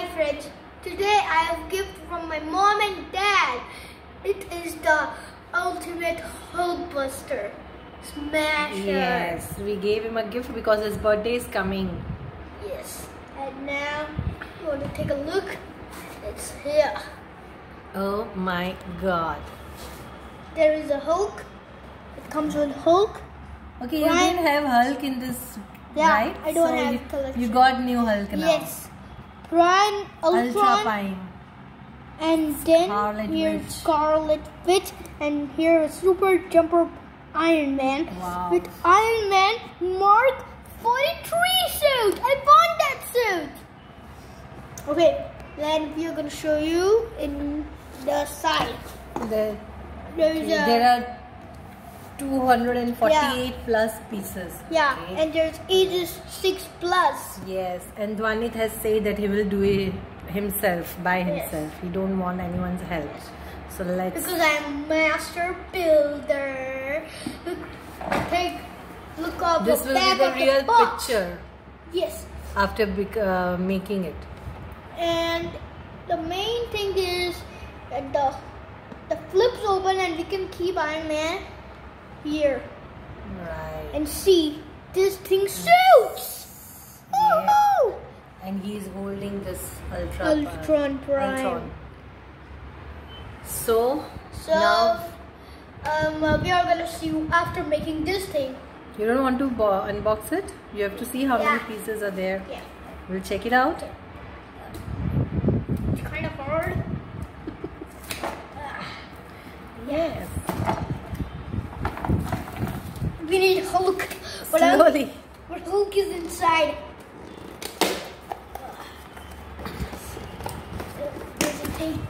Hi friends, today I have a gift from my mom and dad. It is the ultimate Hulkbuster Smasher. Yes, we gave him a gift because his birthday is coming. Yes. And now you want to take a look? It's here. Oh my god. There is a Hulk. It comes with Hulk. Okay, you didn't have Hulk in this, Yeah, right? I don't so have you, collection. You got new Hulk now. Yes. Prime Ultron. And then Scarlet here's Witch. Scarlet Witch, and here is Super Jumper Iron Man Wow. with Iron Man Mark 43 suit. I want that suit. Okay, then we are gonna show you in the side. There, There's a there are 248 plus pieces. yeah, Okay. and there's ages six plus. Yes, and Dwanit has said that he will do it himself, by Yes. himself. He don't want anyone's help. So let's. Because I'm master builder. Look, take, look up this the will be the real the picture Yes, after uh, making it. and the main thing is that the the flips open and we can keep Iron Man here Right. and see this thing suits. Yeah. Woohoo! And he is holding this Ultra Ultron Prime. Ultron. So, So now um, uh, we are gonna see you after making this thing. you don't want to unbox it? You have to see how Yeah. many pieces are there. Yeah, We'll check it out. it's kind of hard. Yes. We need Hulk. But Hulk, Slowly. but Hulk is inside. There's a thing.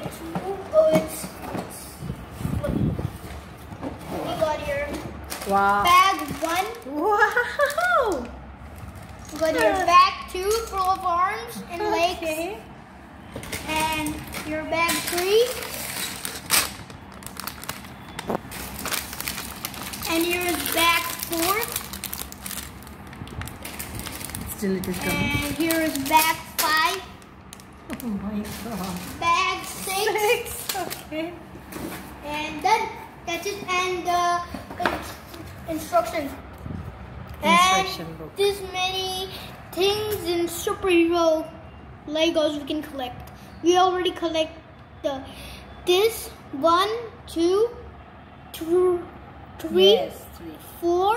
Let's move. Oh, it's. it's we got here Wow. bag one. Wow. We got your bag two, full of arms and legs. Okay. And your bag three. And here is bag four. Still it is coming. And here is bag five. Oh my god. Bag six. Six, Okay. And then that's it. And uh, instruction. Instruction and book. this many things in superhero Legos we can collect. We already collect the this one, two, two, three, Yes, three. four,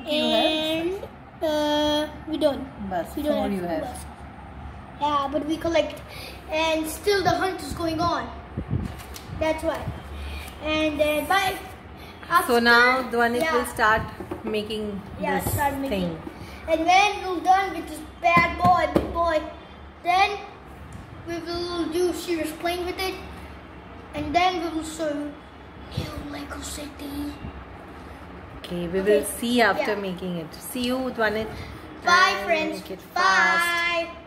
Okay, you have? and uh, we don't. Bus. We don't you have. left. Yeah, but we collect, and still the hunt is going on. That's why. And then by So now Dwanit yeah, will start making yeah, this start making. thing. And when we're done with this bad boy, big boy, then we will do serious playing with it, and then we will show you Lego City. Okay, we Okay. will see after Yeah. making it. See you, Dwanit. Bye, friends. Make it fast. Bye.